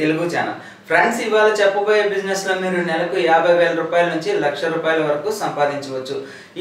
Telugu channel. Friends ఇవాళ చెప్పబోయే బిజినెస్లో మీరు నెలకు యాభై వేల రూపాయల నుంచి లక్ష రూపాయల వరకు సంపాదించవచ్చు.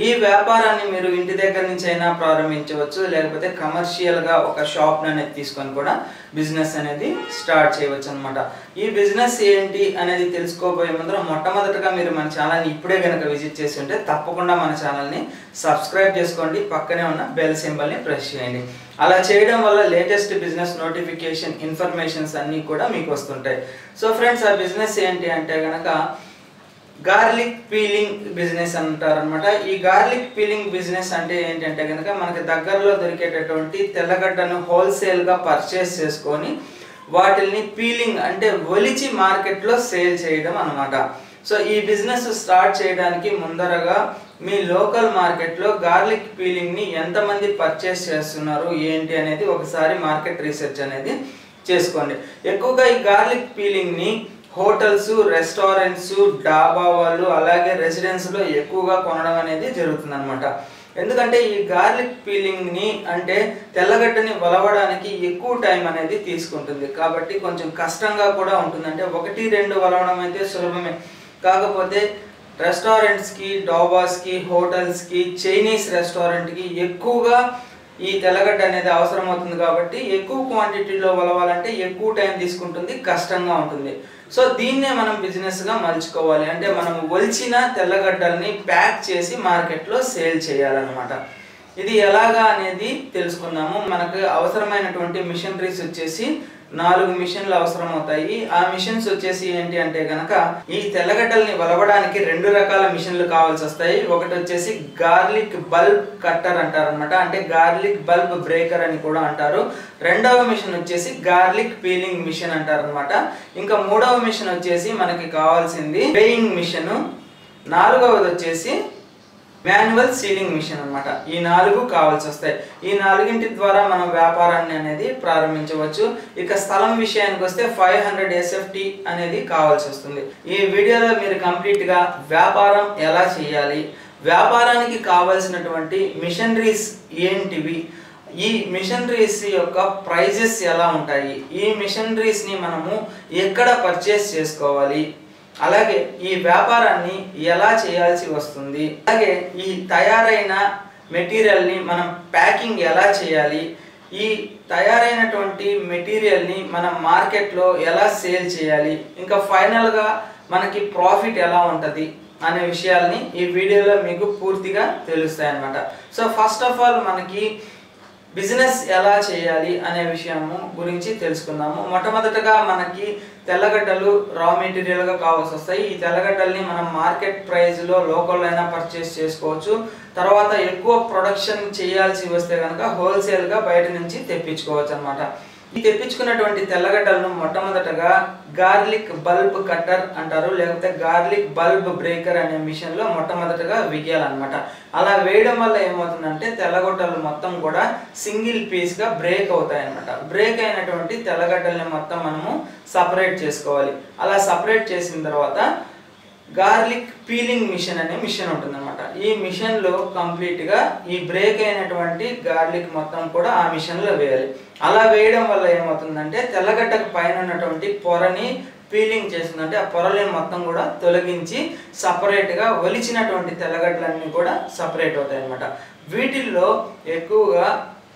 ఈ వ్యాపారాన్ని మీరు ఇంటి దగ్గర నుంచి అయినా ప్రారంభించవచ్చు లేకపోతే కమర్షియల్గా ఒక షాప్ అనేది తీసుకొని కూడా బిజినెస్ అనేది స్టార్ట్ చేయవచ్చు అనమాట ఈ బిజినెస్ ఏంటి అనేది తెలుసుకోబోయే ముందర మొట్టమొదటగా మీరు మన ఛానల్ని ఇప్పుడే కనుక విజిట్ చేసి ఉంటే తప్పకుండా మన ఛానల్ని సబ్స్క్రైబ్ చేసుకోండి పక్కనే ఉన్న బెల్ సింబల్ని ప్రెస్ చేయండి. అలా చేయడం వల్ల లేటెస్ట్ బిజినెస్ నోటిఫికేషన్ ఇన్ఫర్మేషన్స్ అన్నీ కూడా మీకు వస్తుంటాయి. సో ఫ్రెండ్స్ ఆ బిజినెస్ ఏంటి అంటే కనుక గార్లిక్ పీలింగ్ బిజినెస్ అంటారనమాట ఈ గార్లిక్ పీలింగ్ బిజినెస్ అంటే ఏంటంటే కనుక మనకి దగ్గరలో దొరికేటటువంటి తెల్లగడ్డను హోల్సేల్గా పర్చేస్ చేసుకొని వాటిల్ని పీలింగ్ అంటే ఒలిచి మార్కెట్లో సేల్ చేయడం అనమాట సో ఈ బిజినెస్ స్టార్ట్ చేయడానికి ముందరగా మీ లోకల్ మార్కెట్లో గార్లిక్ పీలింగ్ని ఎంతమంది పర్చేస్ చేస్తున్నారు ఏంటి అనేది ఒకసారి మార్కెట్ రీసెర్చ్ అనేది చేసుకోండి. ఎక్కువగా ఈ గార్లిక్ పీలింగ్ని హోటల్స్ రెస్టారెంట్స్ డాబా వాళ్ళు అలాగే రెసిడెన్స్లో ఎక్కువగా కొనడం అనేది జరుగుతుంది అనమాట ఎందుకంటే ఈ గార్లిక్ పీలింగ్ని అంటే తెల్లగడ్డని వలవడానికి ఎక్కువ టైం అనేది తీసుకుంటుంది. కాబట్టి కొంచెం కష్టంగా కూడా ఉంటుంది అంటే ఒకటి రెండు వలవడం అయితే సులభమే. కాకపోతే రెస్టారెంట్స్కి డాబాస్కి హోటల్స్కి చైనీస్ రెస్టారెంట్కి ఎక్కువగా ఈ తెల్లగడ్డ అనేది అవసరం అవుతుంది కాబట్టి ఎక్కువ క్వాంటిటీలో వలవాలంటే ఎక్కువ టైం తీసుకుంటుంది కష్టంగా ఉంటుంది. సో దీన్నే మనం బిజినెస్గా మలుచుకోవాలి. అంటే మనం ఒలిచిన తెల్లగడ్డల్ని ప్యాక్ చేసి మార్కెట్లో సేల్ చేయాలన్నమాట. ఇది ఎలాగా అనేది తెలుసుకుందాము. మనకు అవసరమైనటువంటి మిషనరీస్ వచ్చేసి నాలుగు మిషన్లు అవసరం అవుతాయి ఆ మిషన్స్ వచ్చేసి ఏంటి అంటే గనక ఈ తెల్లగడ్డల్ని వలవడానికి రెండు రకాల మిషన్లు కావాల్సి వస్తాయి ఒకటి వచ్చేసి గార్లిక్ బల్బ్ కట్టర్ అంటారనమాట అంటే గార్లిక్ బల్బ్ బ్రేకర్ అని కూడా అంటారు. రెండవ మిషన్ వచ్చేసి గార్లిక్ పీలింగ్ మిషన్ అంటారు అనమాట ఇంకా మూడవ మిషన్ వచ్చేసి మనకి కావాల్సింది వేయింగ్ మిషన్. నాలుగవది వచ్చేసి మాన్యువల్ సీలింగ్ మిషన్ అనమాట ఈ నాలుగు కావాల్సి వస్తాయి. ఈ నాలుగింటి ద్వారా మనం వ్యాపారాన్ని అనేది ప్రారంభించవచ్చు. ఇక స్థలం విషయానికి వస్తే ఫైవ్ హండ్రెడ్ ఎస్ఎఫ్టీ అనేది కావాల్సి వస్తుంది. ఈ వీడియోలో మీరు కంప్లీట్గా వ్యాపారం ఎలా చేయాలి వ్యాపారానికి కావలసినటువంటి మిషనరీస్ ఏంటివి ఈ మిషనరీస్ యొక్క ప్రైజెస్ ఎలా ఉంటాయి ఈ మిషనరీస్ని మనము ఎక్కడ పర్చేస్ చేసుకోవాలి అలాగే ఈ వ్యాపారాన్ని ఎలా చేయాల్సి వస్తుంది? అలాగే ఈ తయారైన మెటీరియల్ని మనం ప్యాకింగ్ ఎలా చేయాలి? ఈ తయారైనటువంటి మెటీరియల్ని మనం మార్కెట్లో ఎలా సేల్ చేయాలి? ఇంకా ఫైనల్గా మనకి ప్రాఫిట్ ఎలా ఉంటుంది? అనే విషయాల్ని ఈ వీడియోలో మీకు పూర్తిగా తెలుస్తాయి అన్నమాట సో ఫస్ట్ ఆఫ్ ఆల్ మనకి బిజినెస్ ఎలా చేయాలి అనే విషయము గురించి తెలుసుకుందాము. మొట్టమొదటగా మనకి తెల్లగడ్డలు రా మెటీరియల్గా కావాల్సి వస్తాయి. ఈ తెల్లగడ్డల్ని మనం మార్కెట్ ప్రైస్లో లోకల్ అయినా పర్చేస్ చేసుకోవచ్చు. తర్వాత ఎక్కువ ప్రొడక్షన్ చేయాల్సి వస్తే కనుక హోల్సేల్గా బయట నుంచి తెప్పించుకోవచ్చు అనమాట తెప్పించుకున్నటువంటి తెల్లగడ్డలను మొట్టమొదటగా గార్లిక్ బల్బ్ కట్టర్ అంటారు లేకపోతే గార్లిక్ బల్బ్ బ్రేకర్ అనే మిషన్లో మొట్టమొదటగా వేయాలన్నమాట అలా వేయడం వల్ల ఏమవుతుందంటే తెల్లగొడ్డలు మొత్తం కూడా సింగిల్ పీస్గా బ్రేక్ అవుతాయి అనమాట బ్రేక్ అయినటువంటి తెల్లగడ్డల్ని మొత్తం మనము సపరేట్ చేసుకోవాలి. అలా సపరేట్ చేసిన తర్వాత గార్లిక్ పీలింగ్ మిషన్ అనే మిషన్ ఉంటుందన్నమాట. ఈ మిషన్లో కంప్లీట్గా ఈ బ్రేక్ అయినటువంటి గార్లిక్ మొత్తం కూడా ఆ మిషన్లో వేయాలి. అలా వేయడం వల్ల ఏమవుతుందంటే తెల్లగడ్డకు పైన ఉన్నటువంటి పొరని పీలింగ్ చేస్తుందంటే ఆ పొరలను మొత్తం కూడా తొలగించి సపరేట్గా ఒలిచినటువంటి తెల్లగడ్డలన్నీ కూడా సపరేట్ అవుతాయి అన్నమాట వీటిల్లో ఎక్కువగా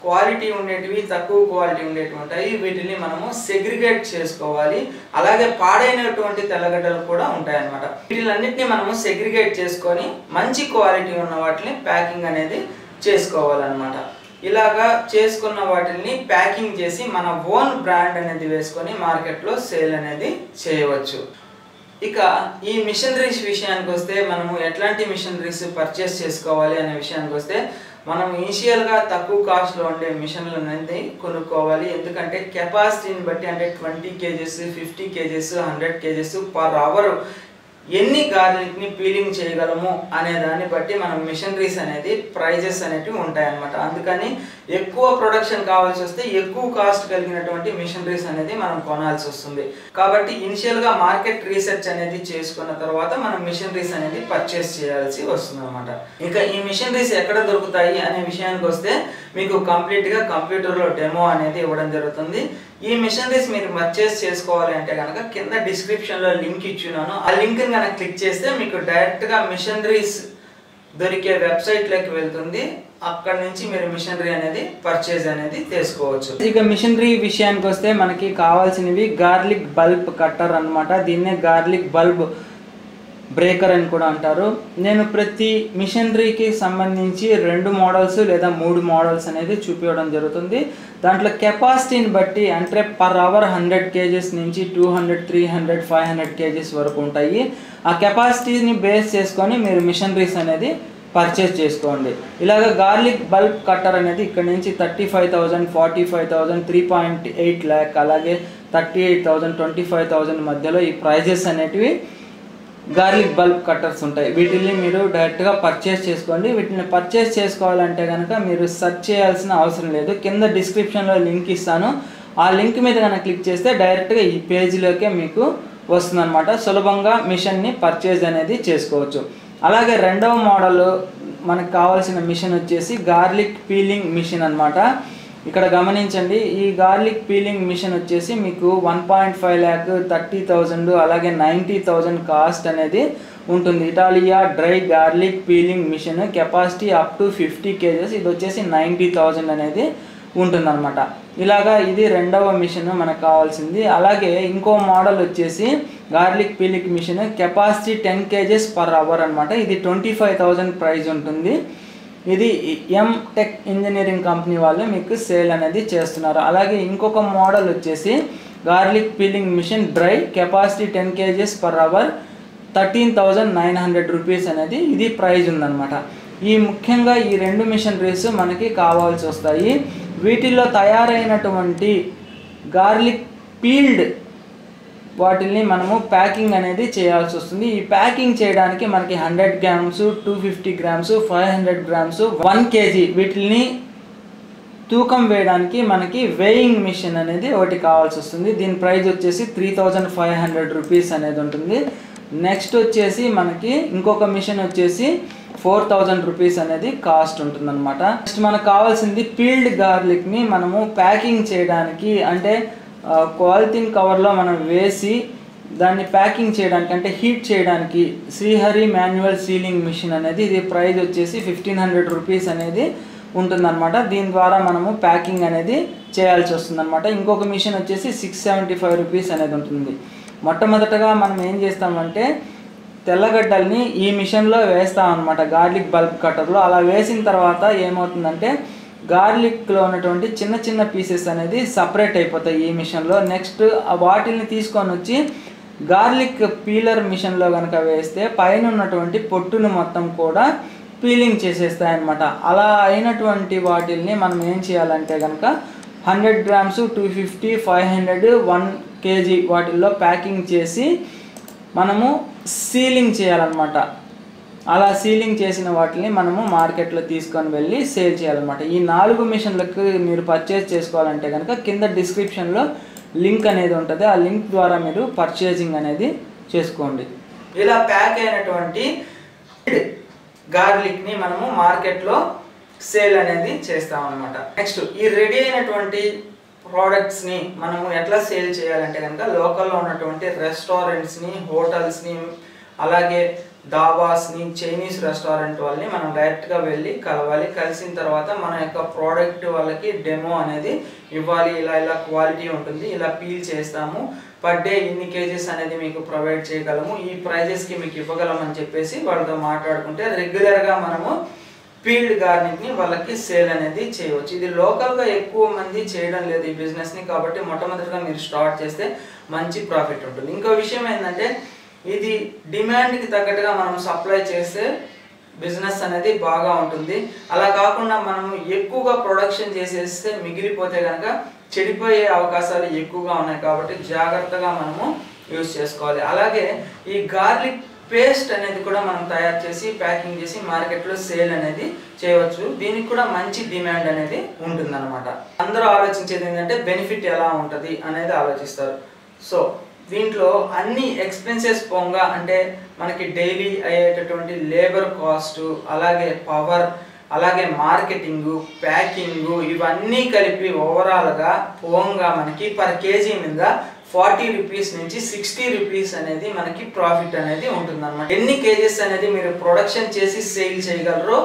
క్వాలిటీ ఉండేటివి తక్కువ క్వాలిటీ ఉండేటివి ఉంటాయి. వీటిని మనము సెగ్రిగేట్ చేసుకోవాలి. అలాగే పాడైనటువంటి తెల్లగడ్డలు కూడా ఉంటాయన్నమాట. వీటిలన్నింటినీ మనము సెగ్రిగేట్ చేసుకొని మంచి క్వాలిటీ ఉన్న వాటిని ప్యాకింగ్ అనేది చేసుకోవాలన్నమాట. ఇలాగా చేసుకున్న వాటిని ప్యాకింగ్ చేసి మన ఓన్ బ్రాండ్ అనేది వేసుకొని మార్కెట్లో సేల్ అనేది చేయవచ్చు. ఇక ఈ మిషనరీస్ విషయానికి వస్తే మనము ఎట్లాంటి మిషనరీస్ పర్చేస్ చేసుకోవాలి అనే విషయానికి వస్తే మనం ఇనిషియల్గా తక్కువ కాస్ట్లో ఉండే మిషన్లు అనేది కొనుక్కోవాలి. ఎందుకంటే కెపాసిటీని బట్టి అంటే twenty kgs fifty kgs hundred kgs per hour ఎన్ని గార్లిక్ని పీలింగ్ చేయగలము అనే దాన్ని బట్టి మనం మిషనరీస్ అనేది ప్రైజెస్ అనేటివి ఉంటాయన్నమాట. అందుకని ఎక్కువ ప్రొడక్షన్ కావాల్సి వస్తే ఎక్కువ కాస్ట్ కలిగినటువంటి మిషనరీస్ అనేది మనం కొనాల్సి వస్తుంది. కాబట్టి ఇనిషియల్గా మార్కెట్ రీసెర్చ్ అనేది చేసుకున్న తర్వాత మనం మిషనరీస్ అనేది పర్చేస్ చేయాల్సి వస్తుంది అనమాట ఇక ఈ మిషనరీస్ ఎక్కడ దొరుకుతాయి అనే విషయానికి వస్తే మీకు కంప్లీట్గా కంప్యూటర్లో డెమో అనేది ఇవ్వడం జరుగుతుంది. ఈ మిషనరీస్ మీరు పర్చేస్ చేసుకోవాలి అంటే కనుక కింద డిస్క్రిప్షన్లో లింక్ ఇచ్చున్నాను. ఆ లింక్ కనుక క్లిక్ చేస్తే మీకు డైరెక్ట్గా మిషనరీస్ దొరికే వెబ్సైట్లోకి వెళ్తుంది. అక్కడ నుంచి మీరు మిషనరీ అనేది పర్చేజ్ అనేది చేసుకోవచ్చు. ఇక మిషనరీ విషయానికి వస్తే మనకి కావాల్సినవి గార్లిక్ బల్బ్ కట్టర్ అన్నమాట. దీన్నే గార్లిక్ బల్బ్ బ్రేకర్ అని కూడా అంటారు. నేను ప్రతి మిషనరీకి సంబంధించి రెండు మోడల్స్ లేదా మూడు మోడల్స్ అనేది చూపించడం జరుగుతుంది. దాంట్లో కెపాసిటీని బట్టి అంటే పర్ అవర్ హండ్రెడ్ కేజెస్ నుంచి two hundred three hundred five hundred kgs వరకు ఉంటాయి. ఆ కెపాసిటీని బేస్ చేసుకొని మీరు మిషనరీస్ అనేది పర్చేస్ చేసుకోండి. ఇలాగ గార్లిక్ బల్బ్ కట్టర్ అనేది ఇక్కడ నుంచి thirty five thousand forty five thousand three point eight lakh అలాగే thirty eight thousand twenty five thousand మధ్యలో ఈ ప్రైజెస్ అనేటివి గార్లిక్ బల్బ్ కట్టర్స్ ఉంటాయి. వీటిని మీరు డైరెక్ట్గా పర్చేస్ చేసుకోండి. వీటిని పర్చేస్ చేసుకోవాలంటే కనుక మీరు సెర్చ్ చేయాల్సిన అవసరం లేదు. కింద డిస్క్రిప్షన్లో లింక్ ఇస్తాను. ఆ లింక్ మీద కనుక క్లిక్ చేస్తే డైరెక్ట్గా ఈ పేజీలోకే మీకు వస్తుందన్నమాట. సులభంగా మిషన్ని పర్చేజ్ అనేది చేసుకోవచ్చు. అలాగే రెండవ మోడల్ మనకు కావాల్సిన మిషన్ వచ్చేసి గార్లిక్ పీలింగ్ మిషన్ అన్నమాట. ఇక్కడ గమనించండి ఈ గార్లిక్ పీలింగ్ మిషన్ వచ్చేసి మీకు one point five lakh thirty thousand అలాగే నైంటీ థౌజండ్ కాస్ట్ అనేది ఉంటుంది. Italia dry garlic peeling machine capacity up to fifty kgs ఇది వచ్చేసి నైంటీ థౌజండ్ అనేది ఉంటుందన్నమాట. ఇలాగా ఇది రెండవ మిషన్ మనకు కావాల్సింది. అలాగే ఇంకో మోడల్ వచ్చేసి garlic peeling machine capacity ten kgs per hour అనమాట ఇది ట్వంటీ ఫైవ్ థౌజండ్ ప్రైజ్ ఉంటుంది. ఇది ఎం టెక్ ఇంజనీరింగ్ కంపెనీ వాళ్ళు మీకు సేల్ అనేది చేస్తున్నారు. అలాగే ఇంకొక మోడల్ వచ్చేసి garlic peeling machine dry capacity ten kgs per hour thirteen thousand nine hundred rupees అనేది ఇది ప్రైజ్ ఉందన్నమాట. ఈ ముఖ్యంగా ఈ రెండు మిషనరీస్ మనకి కావాల్సి వస్తాయి. వీటిల్లో తయారైనటువంటి గార్లిక్ పీల్డ్ వాటిల్ని మనము ప్యాకింగ్ అనేది చేయాల్సి వస్తుంది. ఈ ప్యాకింగ్ చేయడానికి మనకి hundred grams two fifty grams five hundred grams one kg వీటిని తూకం వేయడానికి మనకి వేయింగ్ మిషన్ అనేది ఒకటి కావాల్సి వస్తుంది. దీని ప్రైస్ వచ్చేసి three thousand five hundred rupees అనేది ఉంటుంది. నెక్స్ట్ వచ్చేసి మనకి ఇంకొక మిషన్ వచ్చేసి ఫోర్ థౌజండ్ రూపీస్ అనేది కాస్ట్ ఉంటుందన్నమాట. నెక్స్ట్ మనకు కావాల్సింది పీల్డ్ గార్లిక్ని మనము ప్యాకింగ్ చేయడానికి అంటే క్వాలిటీన్ కవర్లో మనం వేసి దాన్ని ప్యాకింగ్ చేయడానికి అంటే హీట్ చేయడానికి శ్రీహరి మాన్యువల్ సీలింగ్ మిషన్ అనేది ఇది ప్రైజ్ వచ్చేసి ఫిఫ్టీన్ హండ్రెడ్ రూపీస్ అనేది ఉంటుందన్నమాట. దీని ద్వారా మనము ప్యాకింగ్ అనేది చేయాల్సి వస్తుందన్నమాట. ఇంకొక మిషన్ వచ్చేసి సిక్స్ సెవెంటీ ఫైవ్ రూపీస్ అనేది ఉంటుంది. మొట్టమొదటగా మనం ఏం చేస్తామంటే తెల్లగడ్డల్ని ఈ మిషన్లో వేస్తాం అనమాట గార్లిక్ బల్బ్ కట్టర్లో అలా వేసిన తర్వాత ఏమవుతుందంటే గార్లిక్లో ఉన్నటువంటి చిన్న చిన్న పీసెస్ అనేది సపరేట్ అయిపోతాయి ఈ మిషన్లో. నెక్స్ట్ వాటిని తీసుకొని వచ్చి గార్లిక్ పీలర్ మిషన్లో కనుక వేస్తే పైన ఉన్నటువంటి పొట్టును మొత్తం కూడా పీలింగ్ చేసేస్తాయి అనమాట అలా అయినటువంటి వాటిల్ని మనం ఏం చేయాలంటే కనుక hundred grams two fifty five hundred one kg వాటిల్లో ప్యాకింగ్ చేసి మనము సీలింగ్ చేయాలన్నమాట. అలా సీలింగ్ చేసిన వాటిని మనము మార్కెట్లో తీసుకొని వెళ్ళి సేల్ చేయాలన్నమాట. ఈ నాలుగు మిషన్లకు మీరు పర్చేజ్ చేసుకోవాలంటే కనుక కింద డిస్క్రిప్షన్లో లింక్ అనేది ఉంటుంది. ఆ లింక్ ద్వారా మీరు పర్చేజింగ్ అనేది చేసుకోండి. ఇలా ప్యాక్ అయినటువంటి గార్లిక్ని మనము మార్కెట్లో సేల్ అనేది చేస్తాం అనమాట నెక్స్ట్ ఈ రెడీ అయినటువంటి ప్రోడక్ట్స్ని మనము ఎట్లా సేల్ చేయాలంటే కనుక లోకల్లో ఉన్నటువంటి రెస్టారెంట్స్ని హోటల్స్ని అలాగే దాబాస్ని చైనీస్ రెస్టారెంట్ వాళ్ళని మనం డైరెక్ట్గా వెళ్ళి కలవాలి. కలిసిన తర్వాత మన యొక్క ప్రోడక్ట్ వాళ్ళకి డెమో అనేది ఇవ్వాలి. ఇలా ఇలా క్వాలిటీ ఉంటుంది. ఇలా పీల్ చేస్తాము. పర్ డే ఇన్ని కేజెస్ అనేది మీకు ప్రొవైడ్ చేయగలము. ఈ ప్రైజెస్కి మీకు ఇవ్వగలమని చెప్పేసి వాళ్ళతో మాట్లాడుకుంటే రెగ్యులర్గా మనము ఫీల్డ్ గార్నింగ్ని వాళ్ళకి సేల్ అనేది చేయవచ్చు. ఇది లోకల్గా ఎక్కువ మంది చేయడం లేదు ఈ బిజినెస్ని కాబట్టి మొట్టమొదటిగా మీరు స్టార్ట్ చేస్తే మంచి ప్రాఫిట్ ఉంటుంది. ఇంకో విషయం ఏంటంటే ఇది డిమాండ్కి తగ్గట్టుగా మనం సప్లై చేస్తే బిజినెస్ అనేది బాగా ఉంటుంది. అలా కాకుండా మనం ఎక్కువగా ప్రొడక్షన్ చేసేస్తే మిగిలిపోతే కనుక చెడిపోయే అవకాశాలు ఎక్కువగా ఉన్నాయి కాబట్టి జాగ్రత్తగా మనము యూజ్ చేసుకోవాలి. అలాగే ఈ గార్లిక్ పేస్ట్ అనేది కూడా మనం తయారు చేసి ప్యాకింగ్ చేసి మార్కెట్లో సేల్ అనేది చేయవచ్చు. దీనికి కూడా మంచి డిమాండ్ అనేది ఉంటుందన్నమాట. అందరూ ఆలోచించేది ఏంటంటే బెనిఫిట్ ఎలా ఉంటుంది అనేది ఆలోచిస్తారు. సో దీంట్లో అన్ని ఎక్స్పెన్సెస్ పోగా అంటే మనకి డైలీ అయ్యేటటువంటి లేబర్ కాస్ట్ అలాగే పవర్ అలాగే మార్కెటింగు ప్యాకింగు ఇవన్నీ కలిపి ఓవరాల్గా పోంగా మనకి పర్ కేజీ మీద ఫార్టీ రూపీస్ నుంచి సిక్స్టీ రూపీస్ అనేది మనకి ప్రాఫిట్ అనేది ఉంటుందన్నమాట. ఎన్ని కేజెస్ అనేది మీరు ప్రొడక్షన్ చేసి సేల్ చేయగలరో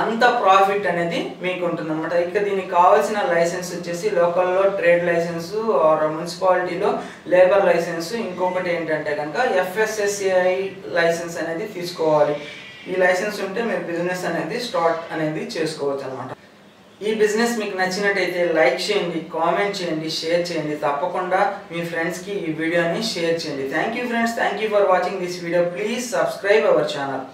అంత ప్రాఫిట్ అనేది మీకు ఉంటుందన్నమాట. ఇక దీనికి కావాల్సిన లైసెన్స్ వచ్చేసి లోకల్లో ట్రేడ్ లైసెన్స్ ఆర్ మున్సిపాలిటీలో లేబర్ లైసెన్స్. ఇంకొకటి ఏంటంటే కనుక ఎఫ్ఎస్ఎస్సిఐ లైసెన్స్ అనేది తీసుకోవాలి. ఈ లైసెన్స్ ఉంటే మీరు బిజినెస్ అనేది స్టార్ట్ అనేది చేసుకోవచ్చు అనమాట ఈ బిజినెస్ మీకు నచ్చినట్టయితే లైక్ చేయండి కామెంట్ చేయండి షేర్ చేయండి. తప్పకుండా మీ ఫ్రెండ్స్కి ఈ వీడియోని షేర్ చేయండి. Thank you friends thank you for watching this video please subscribe our channel